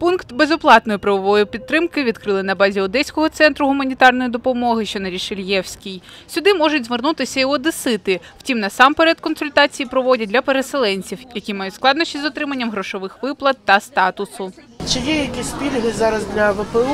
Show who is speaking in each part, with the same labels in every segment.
Speaker 1: Пункт безоплатної правової підтримки відкрили на базі Одеського центру гуманітарної допомоги, що на Рішельєвській. Сюди можуть звернутися і одесити. Втім, насамперед консультації проводять для переселенців, які мають складнощі з отриманням грошових виплат та статусу.
Speaker 2: Чи є якісь пільги зараз для ВПО,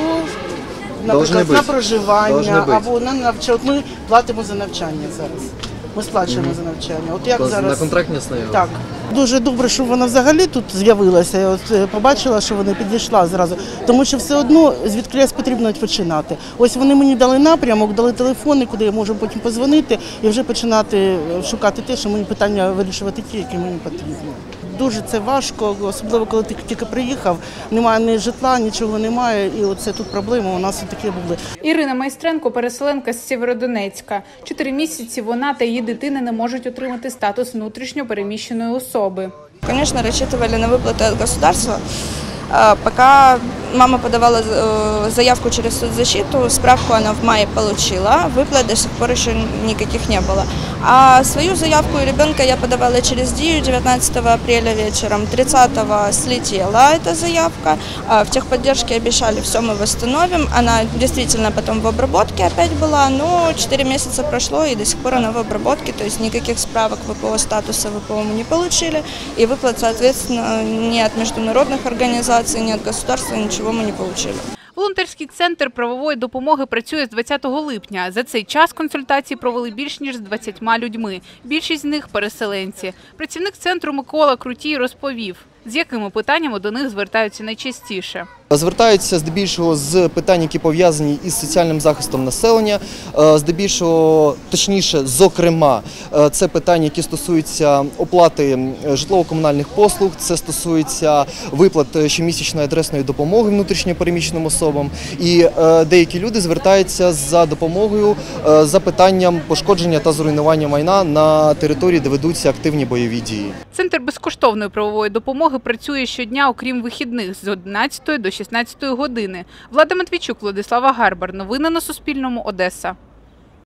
Speaker 2: наприклад, на проживання або на навчання? Ми платимо за навчання зараз. Ми сплачуємо за навчання. От як
Speaker 3: На
Speaker 2: зараз
Speaker 3: контрактній основі?
Speaker 2: так. Дуже добре, що вона взагалі тут з'явилася. Я От е, побачила, що вона підійшла зразу. Тому що все одно звідки потрібно починати. Ось вони мені дали напрямок, дали телефони, куди я можу потім позвонити і вже починати е, шукати те, що мені питання вирішувати ті, які мені потрібні Дуже це важко, особливо коли ти тільки приїхав, немає ні житла, нічого немає. І оце тут проблема. У нас такі були.
Speaker 1: Ірина Майстренко, переселенка з Сєвєродонецька. Чотири місяці вона та її дитина не можуть отримати статус внутрішньо переміщеної особи.
Speaker 4: Конечно, рассчитывали на выплаты от государства. Пока мама подавала заявку через соцзащиту, справку она в мае получила, выплат до сих пор еще никаких не было. А свою заявку и ребенка я подавала через ДИЮ 19 апреля вечером, 30 слетела эта заявка. В техподдержке обещали, все мы восстановим. Она действительно потом в обработке опять была, но 4 месяца прошло и до сих пор она в обработке, то есть никаких справок ВПО статуса ВПО мы не получили. И выплат, соответственно, ни от международных организаций, ни от государства ничего мы не получили.
Speaker 1: Волонтерський центр правової допомоги працює з 20 липня. За цей час консультації провели більш ніж з 20 людьми. Більшість з них переселенці. Працівник центру Микола Крутій розповів, з якими питаннями до них звертаються найчастіше.
Speaker 3: Звертаються здебільшого з питань, які пов'язані із соціальним захистом населення. Е, Здебільшого, точніше, зокрема, е, це питання, які стосуються оплати житлово-комунальних послуг, це стосується виплат щомісячної адресної допомоги внутрішньопереміщеним особам. І е, деякі люди звертаються за допомогою за питанням пошкодження та зруйнування майна на території, де ведуться активні бойові дії.
Speaker 1: Центр безкоштовної правової допомоги працює щодня, окрім вихідних, з 11 до 16 години. Влада Матвійчук, Владислава Гарбар. Новини на Суспільному. Одеса.